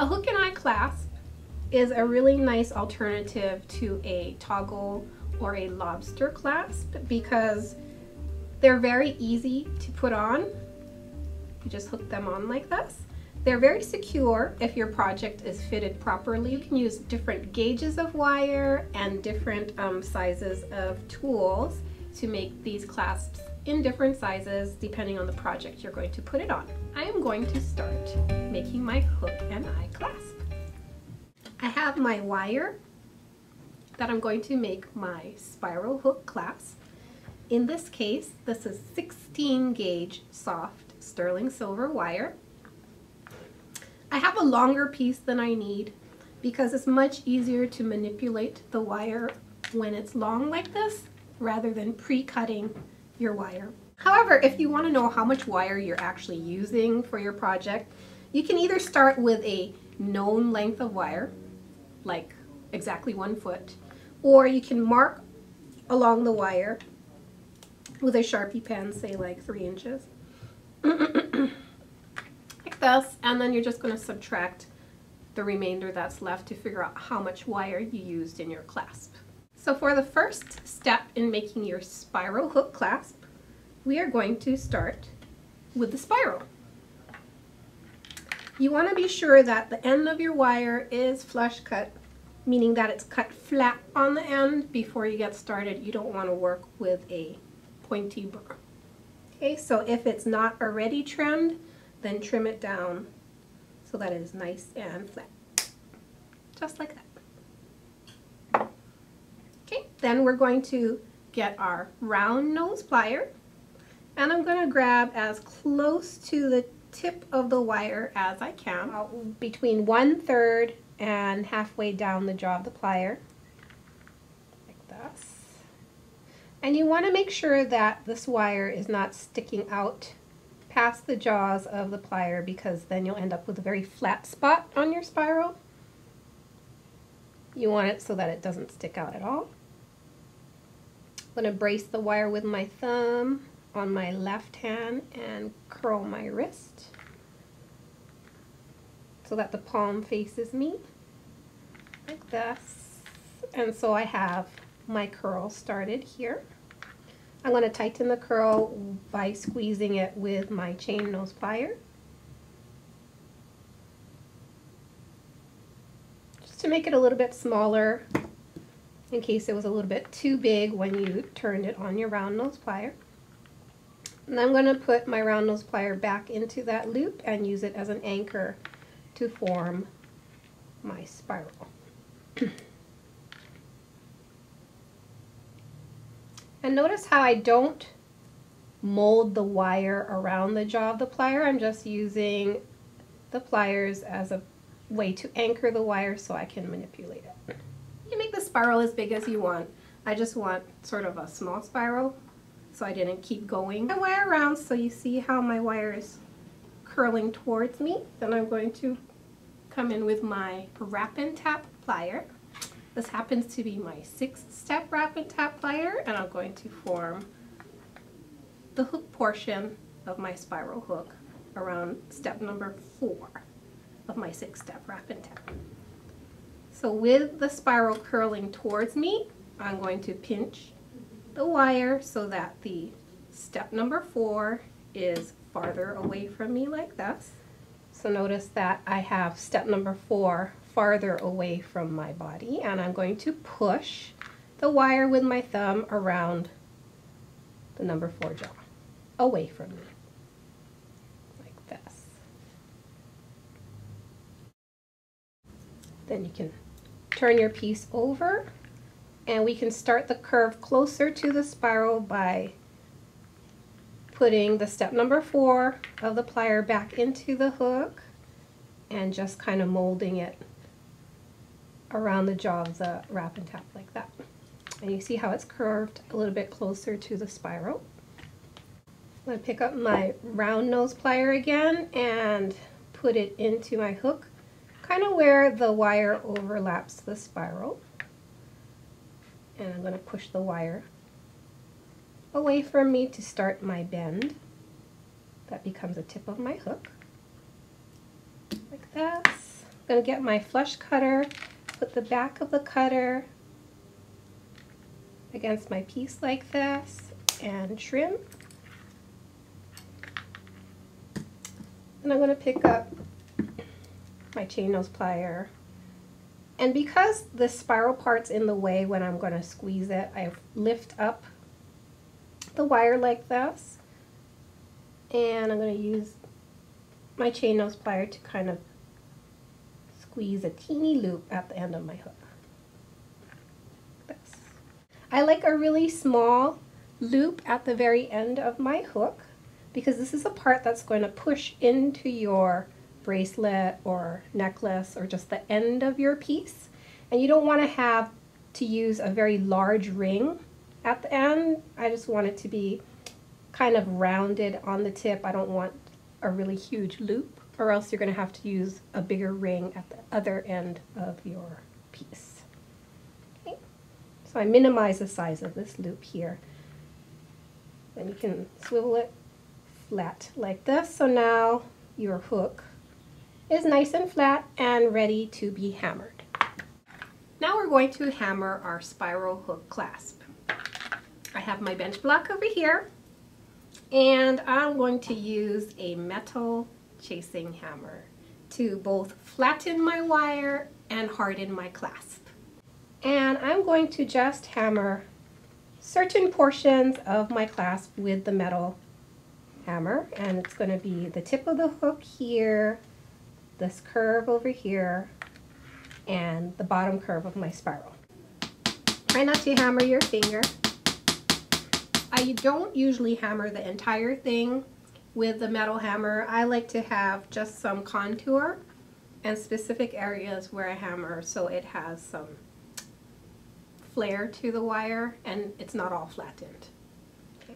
A hook and eye clasp is a really nice alternative to a toggle or a lobster clasp because they're very easy to put on. You just hook them on like this. They're very secure if your project is fitted properly. You can use different gauges of wire and different um, sizes of tools to make these clasps in different sizes depending on the project you're going to put it on. I am going to start making my hook and eye clasp. I have my wire that I'm going to make my spiral hook clasp. In this case, this is 16 gauge soft sterling silver wire. I have a longer piece than I need because it's much easier to manipulate the wire when it's long like this rather than pre-cutting your wire. However, if you want to know how much wire you're actually using for your project, you can either start with a known length of wire, like exactly one foot, or you can mark along the wire with a Sharpie pen, say like three inches. like this, and then you're just going to subtract the remainder that's left to figure out how much wire you used in your clasp. So for the first step in making your spiral hook clasp, we are going to start with the spiral. You want to be sure that the end of your wire is flush cut, meaning that it's cut flat on the end before you get started. You don't want to work with a pointy burr. Okay, so if it's not already trimmed, then trim it down so that it is nice and flat. Just like that. Then we're going to get our round nose plier and I'm going to grab as close to the tip of the wire as I can, between one third and halfway down the jaw of the plier, like this. And you want to make sure that this wire is not sticking out past the jaws of the plier because then you'll end up with a very flat spot on your spiral. You want it so that it doesn't stick out at all. I'm going to brace the wire with my thumb on my left hand and curl my wrist so that the palm faces me like this. And so I have my curl started here. I'm going to tighten the curl by squeezing it with my chain nose plier. Just to make it a little bit smaller in case it was a little bit too big when you turned it on your round nose plier. And I'm going to put my round nose plier back into that loop and use it as an anchor to form my spiral. and notice how I don't mold the wire around the jaw of the plier. I'm just using the pliers as a way to anchor the wire so I can manipulate it. Spiral as big as you want. I just want sort of a small spiral so I didn't keep going my wire around so you see how my wire is curling towards me. Then I'm going to come in with my wrap and tap plier. This happens to be my sixth step wrap and tap plier and I'm going to form the hook portion of my spiral hook around step number four of my six step wrap and tap. So with the spiral curling towards me, I'm going to pinch the wire so that the step number four is farther away from me like this. So notice that I have step number four farther away from my body and I'm going to push the wire with my thumb around the number four jaw away from me like this. Then you can turn your piece over and we can start the curve closer to the spiral by putting the step number four of the plier back into the hook and just kind of molding it around the jaw of the wrap and tap like that. And you see how it's curved a little bit closer to the spiral. I'm going to pick up my round nose plier again and put it into my hook kind of where the wire overlaps the spiral. And I'm going to push the wire away from me to start my bend. That becomes the tip of my hook, like this. I'm going to get my flush cutter, put the back of the cutter against my piece like this and trim. And I'm going to pick up my chain nose plier. And because the spiral part's in the way when I'm going to squeeze it, I lift up the wire like this. And I'm going to use my chain nose plier to kind of squeeze a teeny loop at the end of my hook. This. I like a really small loop at the very end of my hook because this is a part that's going to push into your bracelet or necklace or just the end of your piece. And you don't want to have to use a very large ring at the end. I just want it to be kind of rounded on the tip. I don't want a really huge loop or else you're going to have to use a bigger ring at the other end of your piece. Okay. So I minimize the size of this loop here. Then you can swivel it flat like this. So now your hook is nice and flat and ready to be hammered. Now we're going to hammer our spiral hook clasp. I have my bench block over here and I'm going to use a metal chasing hammer to both flatten my wire and harden my clasp. And I'm going to just hammer certain portions of my clasp with the metal hammer and it's going to be the tip of the hook here, this curve over here, and the bottom curve of my spiral. Try not to hammer your finger. I don't usually hammer the entire thing with the metal hammer. I like to have just some contour and specific areas where I hammer so it has some flare to the wire and it's not all flattened.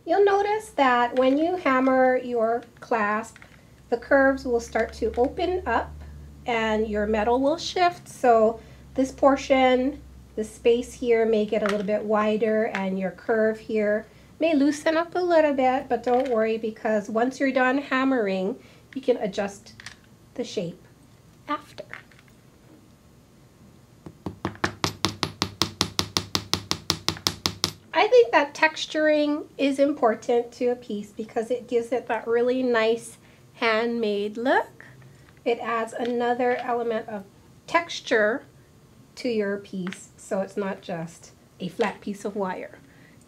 You'll notice that when you hammer your clasp, the curves will start to open up and your metal will shift. So this portion, the space here may get a little bit wider and your curve here may loosen up a little bit, but don't worry because once you're done hammering, you can adjust the shape after. I think that texturing is important to a piece because it gives it that really nice handmade look. It adds another element of texture to your piece so it's not just a flat piece of wire.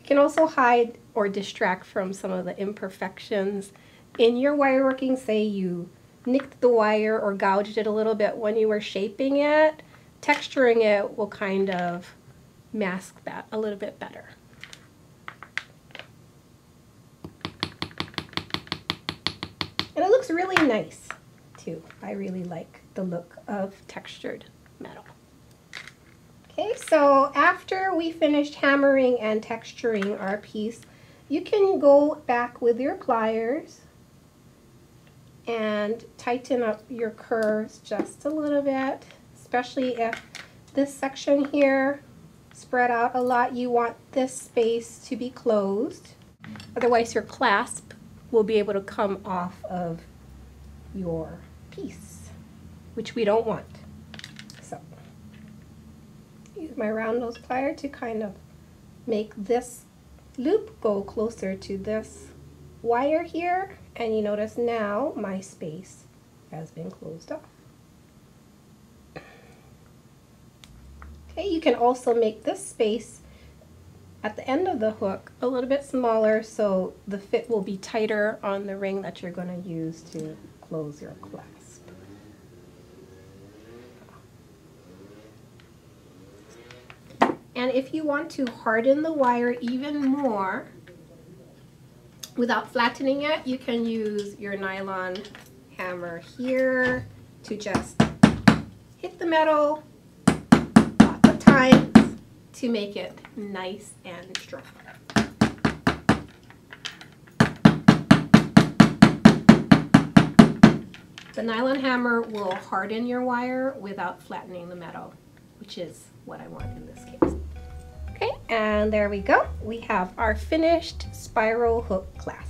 You can also hide or distract from some of the imperfections in your wire working. Say you nicked the wire or gouged it a little bit when you were shaping it. Texturing it will kind of mask that a little bit better. And it looks really nice too. I really like the look of textured metal. Okay, so after we finished hammering and texturing our piece, you can go back with your pliers and tighten up your curves just a little bit, especially if this section here spread out a lot. You want this space to be closed. Otherwise your clasp will be able to come off of your piece, which we don't want So use my round nose plier to kind of make this loop go closer to this wire here and you notice now my space has been closed off. Okay, you can also make this space at the end of the hook a little bit smaller so the fit will be tighter on the ring that you're going to use to close your clasp. And if you want to harden the wire even more without flattening it, you can use your nylon hammer here to just hit the metal lots of times to make it nice and strong. The nylon hammer will harden your wire without flattening the metal, which is what I want in this case. Okay, and there we go. We have our finished spiral hook clasp.